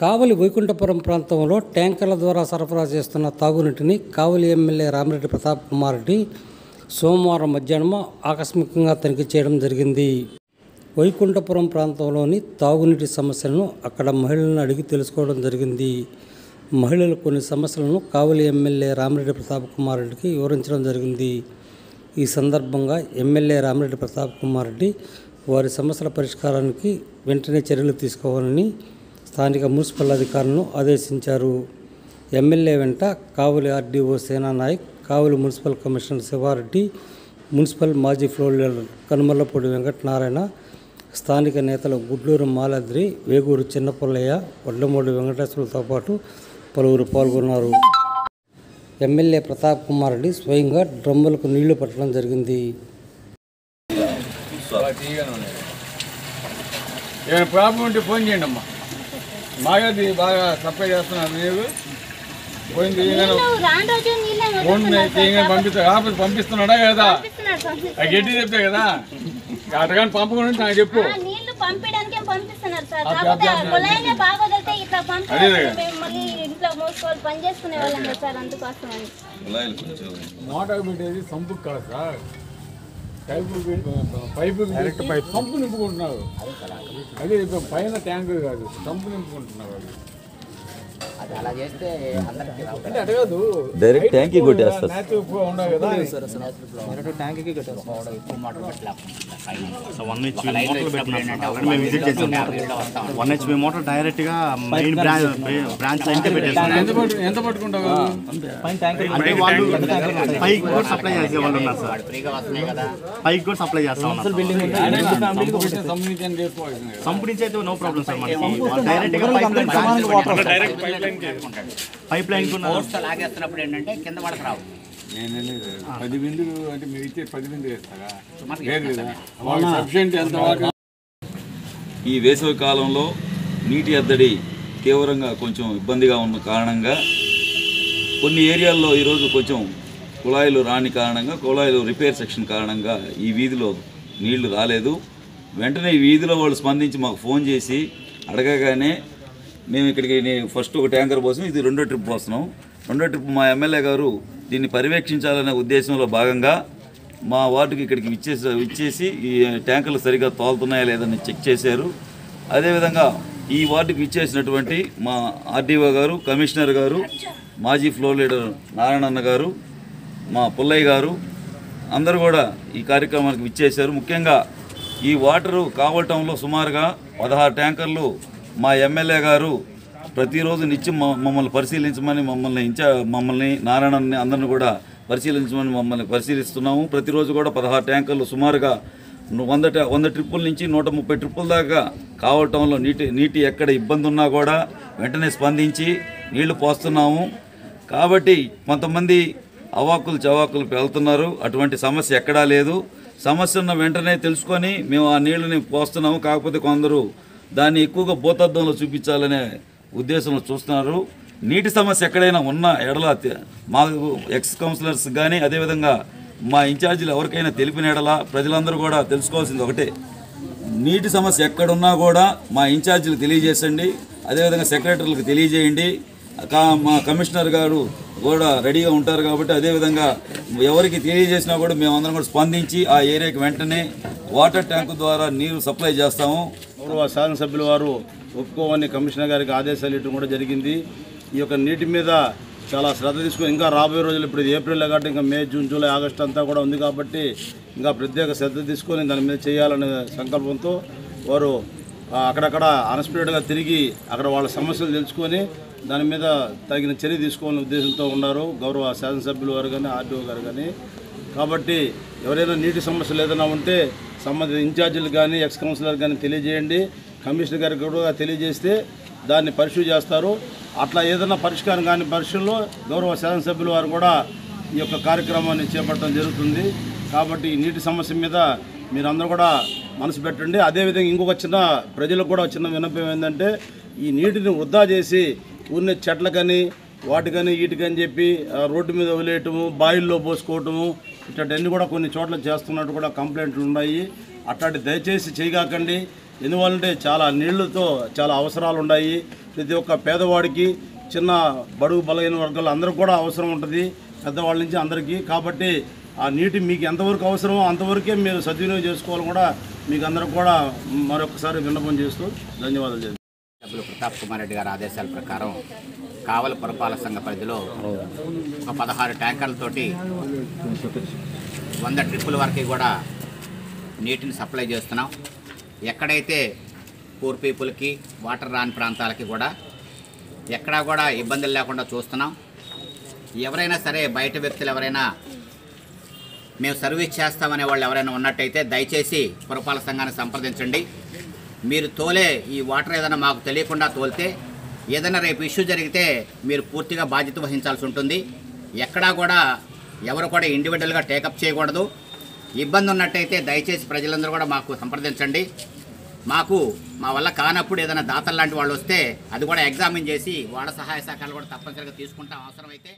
కావలి వైకుంఠపురం ప్రాంతంలో ట్యాంకర్ల ద్వారా సరఫరా చేస్తున్న తాగునీటిని కావలి ఎమ్మెల్యే రామిరెడ్డి ప్రతాప్ కుమార్ రెడ్డి సోమవారం మధ్యాహ్నం ఆకస్మికంగా తనిఖీ చేయడం జరిగింది. వైకుంఠపురం ప్రాంతంలోని తాగునీటి సమస్యలను అక్కడ మహిళలను అడిగి తెలుసుకోవడం జరిగింది. మహిళలు కొన్ని సమస్యలను కావలి ఎమ్మెల్యే రామిరెడ్డి ప్రతాప్ కుమార్ రెడ్డికి వివరించడం జరిగింది. ఈ సందర్భంగా ఎమ్మెల్యే రామిరెడ్డి ప్రతాప్ కుమార్ రెడ్డి వారి సమస్యల పరిష్కారానికి వెంటనే చర్యలు తీసుకోవాలని స్థానిక మున్సిపల్ అధికారులను ఆదేశించారు. ఎమ్మెల్యే వెంట Kavali RDO Sena Nayak Kavali municipal commissioner Sivareddy municipal మాజీ ఫ్లోర్ లీడర్ కనుమల్లపూడి వెంకటనారాయణ స్థానిక నేతలు గుడ్లూరు మాలాద్రి వేగూరు చిన్నపుల్లయ్య వడ్లమూడి వెంకటేశ్వరులతో పాటు పలువురు పాల్గొన్నారు. ఎమ్మెల్యే ప్రతాప్ కుమార్ రెడ్డి స్వయంగా డ్రమ్ములకు నీళ్ళు పట్టడం జరిగింది. ఏమైనా ప్రాబ్లం ఉంటే ఫోన్ చేయండి అమ్మా బాగా బాగా సప్లై చేస్తున్నారు ఫోన్ చేయగానే పంపిస్తారు ఆఫీస్ పంపిస్తున్నాడా కదా. ఆ గట్టి చెప్తే కదా? అటగాని పంపకుండా నాకు చెప్పు. మోటార్ పెట్టేది సంపు కాదు సార్. పైపు పెట్టి- పైపు డైరెక్ట్ పైప్ సంపు నింపుకుంటున్నారు అదే ఇప్పుడు పైన ట్యాంకర్ కాదు సంపు నింపుకుంటున్నారు డైరెక్ట్ ట్యాంకీ వన్ హెచ్పి మోటార్ మోటార్ డైరెక్ట్గా మెయిన్ బ్రాంచ్ లైన్ ఎంత పట్టుకుంటావు? అంటే వాళ్ళు పైకి కూడా సప్లై చేసే వాళ్ళు ఉన్నారు సార్. వాడు ఫ్రీగా వస్తున్నాయి కదా. పైకి కూడా సప్లై చేస్తా ఉన్నారు సార్. సంబంధించి చేసుకోవాల్సింది కదా. సంపు నుంచి అయితే నో ప్రాబ్లం సార్ మనకి. డైరెక్ట్గా పైప్ లైన్ పైప్ లైన్ లాగేస్తున్నప్పుడు ఏంటంటే కింద పడక రావు. నేను పది బిందులు అంటే మీరు ఇచ్చే పది బిందులు వేస్తారా? సుమారు లేదు కదా వాళ్ళు సఫిషియెంట్ ఎంత వరకు? ఈ వేసవి కాలంలో నీటి ఎద్దడి తీవ్రంగా కొంచెం ఇబ్బందిగా ఉన్న కారణంగా కొన్ని ఏరియాల్లో ఈరోజు కొంచెం కుళాయిలు రాని కారణంగా కుళాయిలు రిపేర్ సెక్షన్ కారణంగా ఈ వీధిలో నీళ్ళు రాలేదు. వెంటనే ఈ వీధిలో వాళ్ళు స్పందించి మాకు ఫోన్ చేసి అడగగానే మేము ఇక్కడికి ఫస్ట్ ఒక ట్యాంకర్ పోసాం ఇది రెండో ట్రిప్ పోస్తున్నాం రెండో ట్రిప్ మా ఎమ్మెల్యే గారు దీన్ని పర్యవేక్షించాలనే ఉద్దేశంలో భాగంగా మా వార్డుకి ఇక్కడికి ఇచ్చేసి ఇచ్చేసి ఈ ట్యాంకర్లు సరిగా తోలుతున్నాయా లేదని చెక్ చేశారు. అదేవిధంగా ఈ వార్డుకి ఇచ్చేసినటువంటి మా ఆర్డీఓ గారు కమిషనర్ గారు మాజీ ఫ్లోర్ లీడర్ నారాయణన్న గారు మా పుల్లయ్య గారు అందరూ కూడా ఈ కార్యక్రమానికి విచ్చేశారు. ముఖ్యంగా ఈ వాటరు కావటంలో సుమారుగా పదహారు ట్యాంకర్లు మా ఎమ్మెల్యే గారు ప్రతిరోజు నిత్యం మ- మమ్మల్ని పరిశీలించమని మమ్మల్ని ఇన్ఛా మమ్మల్ని నారాయణని అందరిని కూడా పరిశీలించమని మమ్మల్ని పరిశీలిస్తున్నాము. ప్రతిరోజు కూడా పదహారు ట్యాంకర్లు సుమారుగా వంద వంద ట్రిప్పుల నుంచి నూట ముప్పై ట్రిప్పుల దాకా కావటంలో నీటి నీటి ఎక్కడ ఇబ్బంది ఉన్నా కూడా వెంటనే స్పందించి నీళ్ళు పోస్తున్నాము. కాబట్టి కొంతమంది అవాకులు చవాకులు వెళ్తున్నారు అటువంటి సమస్య ఎక్కడా లేదు. సమస్యను వెంటనే తెలుసుకొని మేము ఆ నీళ్ళని పోస్తున్నాము. కాకపోతే కొందరు దాన్ని ఎక్కువగా భూతద్దంలో చూపించాలనే ఉద్దేశంలో చూస్తున్నారు. నీటి సమస్య ఎక్కడైనా ఉన్న ఎడల మాకు ఎక్స్ కౌన్సిలర్స్ కానీ అదేవిధంగా మా ఇన్ఛార్జీలు ఎవరికైనా తెలిపిన ఎడల ప్రజలందరూ కూడా తెలుసుకోవాల్సింది ఒకటే. నీటి సమస్య ఎక్కడున్నా కూడా మా ఇన్ఛార్జీలకు తెలియజేసండి. అదేవిధంగా సెక్రటరీలకు తెలియజేయండి. కా- మా కమిషనర్ గారు కూడా రెడీగా ఉంటారు కాబట్టి అదేవిధంగా ఎవరికి తెలియజేసినా కూడా మేమందరం కూడా స్పందించి ఆ ఏరియాకి వెంటనే వాటర్ ట్యాంకు ద్వారా నీరు సప్లై చేస్తాము. గౌరవ శాసనసభ్యుల వారు ఒప్పుకోవని కమిషనర్ గారికి ఆదేశాలు ఇవ్వడం కూడా జరిగింది. ఈ యొక్క నీటి మీద చాలా శ్రద్ధ తీసుకొని ఇంకా రాబోయే రోజులు ఇప్పుడు ఏప్రిల్లో కాబట్టి ఇంకా మే జూన్ జూలై ఆగస్టు అంతా కూడా ఉంది కాబట్టి ఇంకా ప్రత్యేక శ్రద్ధ తీసుకొని దాని మీద చేయాలనే సంకల్పంతో వారు అక్కడక్కడ అన్స్పిరేట్గా తిరిగి అక్కడ వాళ్ళ సమస్యలు తెలుసుకొని దాని మీద తగిన చర్య తీసుకోవాలనే ఉద్దేశంతో ఉన్నారు. గౌరవ శాసనసభ్యులు వారు కానీ ఆర్డీఓ గారు కానీ. కాబట్టి ఎవరైనా నీటి సమస్యలు ఏదైనా ఉంటే సంబంధిత ఇన్ఛార్జీలు కానీ ఎక్స్ కౌన్సిలర్ కానీ తెలియజేయండి. కమిషనర్ గారికి కూడా తెలియజేస్తే దాన్ని పరిశీలి చేస్తారు. అట్లా ఏదైనా పరిష్కారం కాని పరిస్థితుల్లో గౌరవ శాసనసభ్యుల వారు కూడా ఈ యొక్క కార్యక్రమాన్ని చేపట్టడం జరుగుతుంది. కాబట్టి ఈ నీటి సమస్య మీద మీరందరూ కూడా మనసు పెట్టండి. అదేవిధంగా ఇంకొక చిన్న ప్రజలకు కూడా చిన్న విన్నపం ఏంటంటే ఈ నీటిని వృధా చేసి ఉన్న చెట్లకని వాటికని వీటికని చెప్పి రోడ్డు మీద వదిలేయటము బాయిల్లో పోసుకోవటము ఇట్లాంటివన్నీ కూడా కొన్ని చోట్ల చేస్తున్నట్టు కూడా కంప్లైంట్లు ఉన్నాయి. అట్లాంటి దయచేసి చేయగాకండి. ఎందువల్లంటే చాలా నీళ్ళతో చాలా అవసరాలు ఉన్నాయి. ప్రతి ఒక్క పేదవాడికి చిన్న బడుగు బలహీన వర్గాలు అందరికి కూడా అవసరం ఉంటుంది. పెద్దవాళ్ళ నుంచి అందరికీ. కాబట్టి ఆ నీటి మీకు ఎంతవరకు అవసరమో అంతవరకే మీరు సద్వినియోగం చేసుకోవాలని కూడా మీకు అందరికి కూడా మరొకసారి విన్నపం చేస్తూ ధన్యవాదాలు చేస్తాను ప్రతాప్ కుమార్ రెడ్డి గారి ఆదేశాల ప్రకారం కావల పురపాలక సంఘ పరిధిలో ఒక పదహారు ట్యాంకర్లతోటి వంద ట్రిప్పుల వరకు కూడా నీటిని సప్లై చేస్తున్నాం. ఎక్కడైతే పూర్ పీపుల్కి వాటర్ రాని ప్రాంతాలకి కూడా ఎక్కడా కూడా ఇబ్బందులు లేకుండా చూస్తున్నాం. ఎవరైనా సరే బయట వ్యక్తులు ఎవరైనా మేము సర్వీస్ చేస్తామనే వాళ్ళు ఎవరైనా ఉన్నట్టయితే దయచేసి పురపాలక సంఘాన్ని సంప్రదించండి. మీరు తోలే ఈ వాటర్ ఏదైనా మాకు తెలియకుండా తోలితే ఏదైనా రేపు ఇష్యూ జరిగితే మీరు పూర్తిగా బాధ్యత వహించాల్సి ఉంటుంది. ఎక్కడా కూడా ఎవరు కూడా ఇండివిజువల్గా టేకప్ చేయకూడదు. ఇబ్బంది ఉన్నట్టయితే దయచేసి ప్రజలందరూ కూడా మాకు సంప్రదించండి. మాకు మా వల్ల కానప్పుడు ఏదైనా దాతలు లాంటి వాళ్ళు వస్తే అది కూడా ఎగ్జామిన్ చేసి వాళ్ళ సహాయ సహకారాలు కూడా తప్పనిసరిగా తీసుకుంటాం. అవసరమైతే